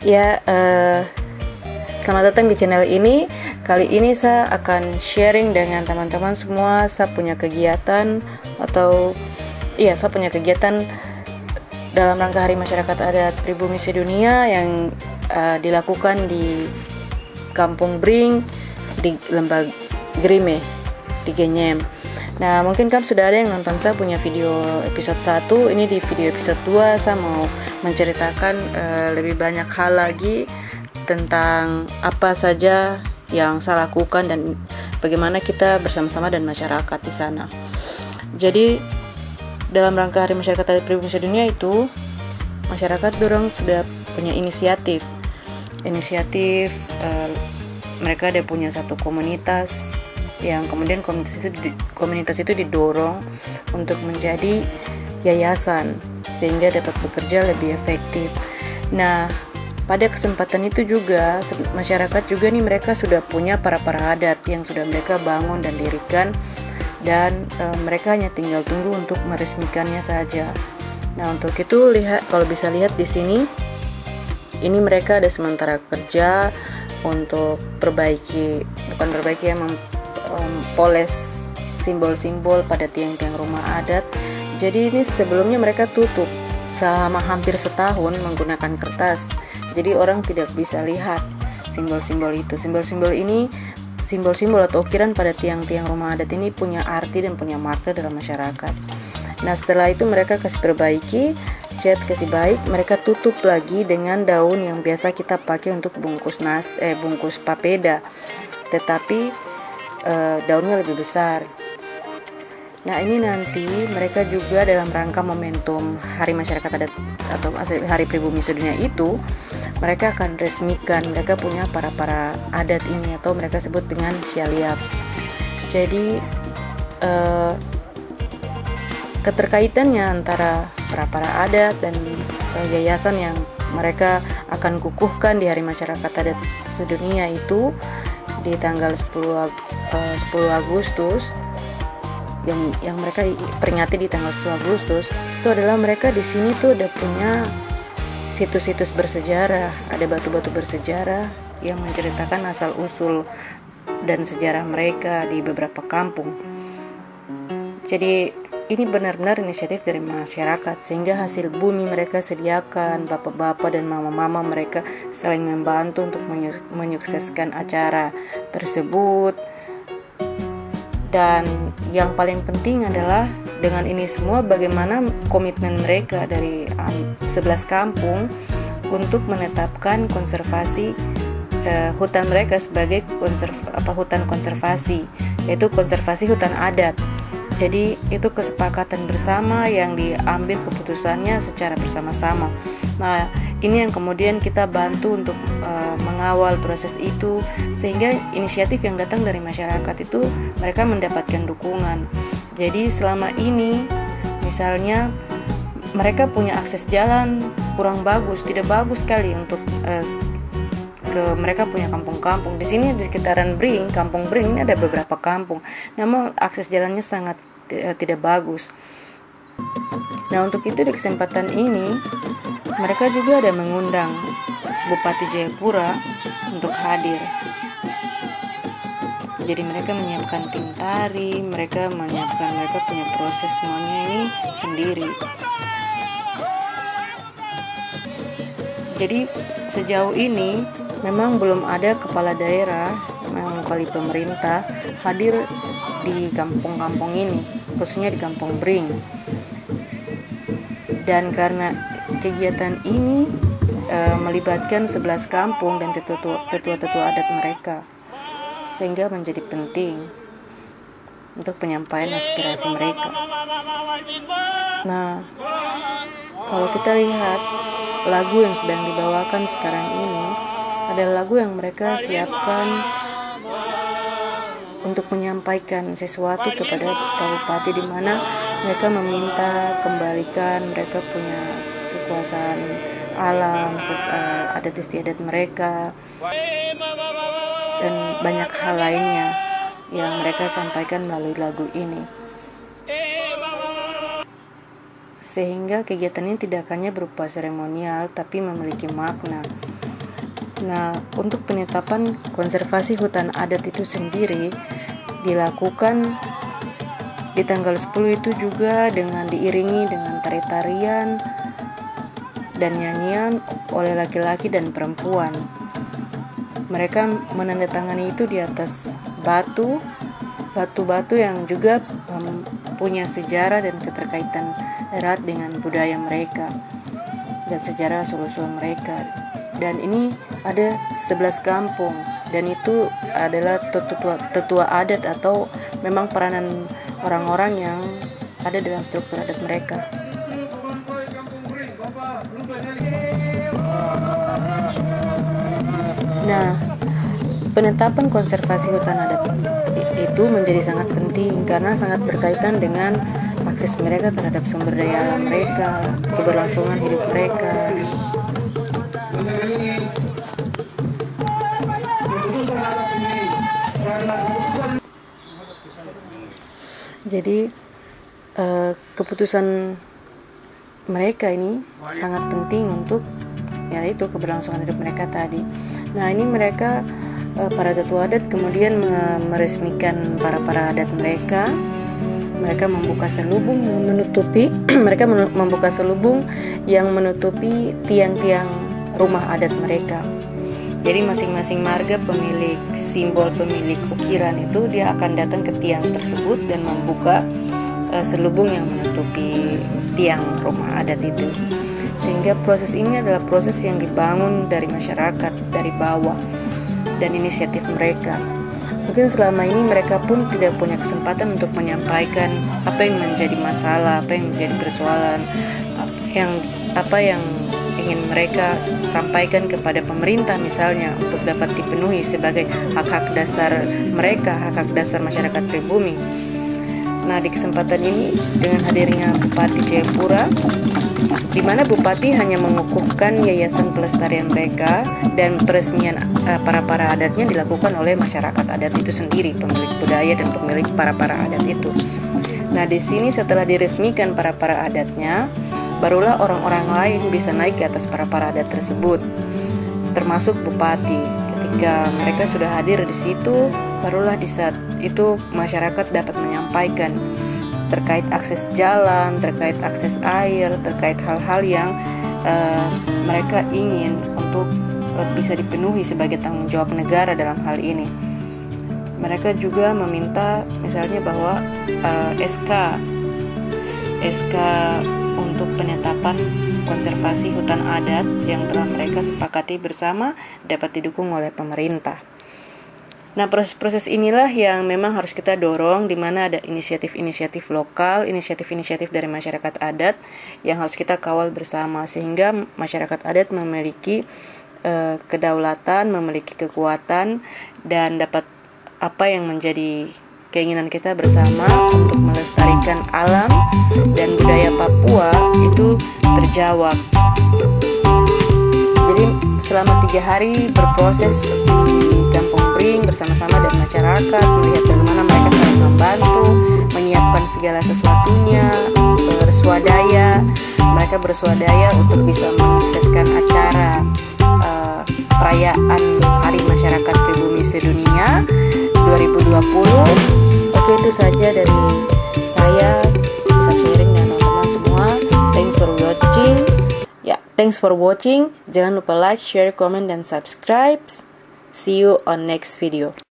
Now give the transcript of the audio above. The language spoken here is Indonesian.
Ya, uh, selamat datang di channel ini. Kali ini saya akan sharing dengan teman-teman semua. Saya punya kegiatan atau iya, saya punya kegiatan dalam rangka Hari Masyarakat Adat Pribumi Sedunia yang uh, dilakukan di Kampung Bring di Lembah Grime di Genyem. Nah, mungkin kan sudah ada yang nonton saya punya video episode 1. Ini di video episode 2 saya mau menceritakan uh, lebih banyak hal lagi tentang apa saja yang saya lakukan dan bagaimana kita bersama-sama dan masyarakat di sana. Jadi dalam rangka Hari Masyarakat Adat Pribumi Sedunia itu masyarakat dorong sudah punya inisiatif. Inisiatif uh, mereka ada punya satu komunitas yang kemudian komunitas itu komunitas itu didorong untuk menjadi yayasan sehingga dapat bekerja lebih efektif. Nah, pada kesempatan itu juga masyarakat juga nih mereka sudah punya para para adat yang sudah mereka bangun dan dirikan dan e, mereka hanya tinggal tunggu untuk meresmikannya saja. Nah, untuk itu lihat kalau bisa lihat di sini ini mereka ada sementara kerja untuk perbaiki bukan perbaiki emang um, poles simbol-simbol pada tiang-tiang rumah adat jadi ini sebelumnya mereka tutup selama hampir setahun menggunakan kertas. Jadi orang tidak bisa lihat simbol-simbol itu. Simbol-simbol ini simbol-simbol atau ukiran pada tiang-tiang rumah adat ini punya arti dan punya makna dalam masyarakat. Nah setelah itu mereka kasih perbaiki, cat kasih baik, mereka tutup lagi dengan daun yang biasa kita pakai untuk bungkus nas, eh bungkus papeda, tetapi eh, daunnya lebih besar. Nah ini nanti mereka juga dalam rangka momentum Hari Masyarakat Adat atau Hari Pribumi Sedunia itu mereka akan resmikan mereka punya para para adat ini atau mereka sebut dengan syaliap. Jadi eh, keterkaitannya antara para para adat dan eh, yayasan yang mereka akan kukuhkan di Hari Masyarakat Adat Sedunia itu di tanggal 10, uh, 10 Agustus yang yang mereka peringati di tanggal 10 Agustus itu adalah mereka di sini tuh ada punya situs-situs bersejarah, ada batu-batu bersejarah yang menceritakan asal usul dan sejarah mereka di beberapa kampung. Jadi ini benar-benar inisiatif dari masyarakat sehingga hasil bumi mereka sediakan bapak-bapak dan mama-mama mereka saling membantu untuk menyukseskan acara tersebut dan yang paling penting adalah dengan ini semua bagaimana komitmen mereka dari um, 11 kampung untuk menetapkan konservasi uh, hutan mereka sebagai konserv apa hutan konservasi yaitu konservasi hutan adat. Jadi itu kesepakatan bersama yang diambil keputusannya secara bersama-sama. Nah, ini yang kemudian kita bantu untuk uh, mengawal proses itu sehingga inisiatif yang datang dari masyarakat itu mereka mendapatkan dukungan. Jadi selama ini misalnya mereka punya akses jalan kurang bagus, tidak bagus sekali untuk uh, ke mereka punya kampung-kampung. Di sini di sekitaran Bring, Kampung Bring ini ada beberapa kampung. Namun akses jalannya sangat uh, tidak bagus. Nah, untuk itu di kesempatan ini mereka juga ada mengundang Bupati Jayapura untuk hadir. Jadi mereka menyiapkan tim tari, mereka menyiapkan mereka punya proses semuanya ini sendiri. Jadi sejauh ini memang belum ada kepala daerah mewakili pemerintah hadir di kampung-kampung ini, khususnya di Kampung Bring. Dan karena kegiatan ini e, melibatkan 11 kampung dan tetua-tetua adat mereka, sehingga menjadi penting untuk penyampaian aspirasi mereka. Nah, kalau kita lihat lagu yang sedang dibawakan sekarang ini adalah lagu yang mereka siapkan untuk menyampaikan sesuatu kepada Pak Bupati di mana mereka meminta kembalikan mereka punya kekuasaan alam ke, uh, adat istiadat mereka dan banyak hal lainnya yang mereka sampaikan melalui lagu ini. Sehingga kegiatan ini tidak hanya berupa seremonial tapi memiliki makna. Nah, untuk penetapan konservasi hutan adat itu sendiri dilakukan di tanggal 10 itu juga dengan diiringi dengan tari-tarian dan nyanyian oleh laki-laki dan perempuan. Mereka menandatangani itu di atas batu, batu-batu yang juga punya sejarah dan keterkaitan erat dengan budaya mereka dan sejarah sul-usul mereka. Dan ini ada 11 kampung dan itu adalah tetua, tetua adat atau memang peranan orang-orang yang ada dalam struktur adat mereka. Nah, penetapan konservasi hutan adat itu menjadi sangat penting karena sangat berkaitan dengan akses mereka terhadap sumber daya mereka, keberlangsungan hidup mereka. Jadi eh, keputusan mereka ini sangat penting untuk ya itu keberlangsungan hidup mereka tadi. Nah ini mereka uh, para tetua adat kemudian meresmikan para para adat mereka. Mereka membuka selubung yang menutupi mereka membuka selubung yang menutupi tiang-tiang rumah adat mereka. Jadi masing-masing marga pemilik simbol pemilik ukiran itu dia akan datang ke tiang tersebut dan membuka uh, selubung yang menutupi tiang rumah adat itu sehingga proses ini adalah proses yang dibangun dari masyarakat dari bawah dan inisiatif mereka mungkin selama ini mereka pun tidak punya kesempatan untuk menyampaikan apa yang menjadi masalah apa yang menjadi persoalan yang apa yang ingin mereka sampaikan kepada pemerintah misalnya untuk dapat dipenuhi sebagai hak-hak dasar mereka, hak-hak dasar masyarakat pribumi. Nah, di kesempatan ini dengan hadirnya Bupati Jayapura di mana bupati hanya mengukuhkan yayasan pelestarian mereka dan peresmian uh, para para adatnya dilakukan oleh masyarakat adat itu sendiri, pemilik budaya dan pemilik para para adat itu. Nah, di sini setelah diresmikan para para adatnya, barulah orang-orang lain bisa naik ke atas para para adat tersebut, termasuk bupati. Ketika mereka sudah hadir di situ, barulah di saat itu masyarakat dapat menyampaikan terkait akses jalan, terkait akses air, terkait hal-hal yang uh, mereka ingin untuk uh, bisa dipenuhi sebagai tanggung jawab negara dalam hal ini. Mereka juga meminta misalnya bahwa uh, eh, SK SK untuk penetapan konservasi hutan adat yang telah mereka sepakati bersama dapat didukung oleh pemerintah. Nah, proses-proses inilah yang memang harus kita dorong di mana ada inisiatif-inisiatif lokal, inisiatif-inisiatif dari masyarakat adat yang harus kita kawal bersama sehingga masyarakat adat memiliki uh, kedaulatan, memiliki kekuatan dan dapat apa yang menjadi keinginan kita bersama untuk melestarikan alam dan budaya Papua itu terjawab. Jadi selama tiga hari berproses di Spring bersama-sama dan masyarakat melihat bagaimana mereka saling membantu menyiapkan segala sesuatunya bersuadaya. Mereka bersuadaya untuk bisa menyukseskan acara uh, perayaan Hari Masyarakat Pribumi Sedunia 2020 oke itu saja dari saya bisa sharing dengan teman-teman semua. Thanks for watching. Ya thanks for watching. Jangan lupa like share comment dan subscribe See you on next video.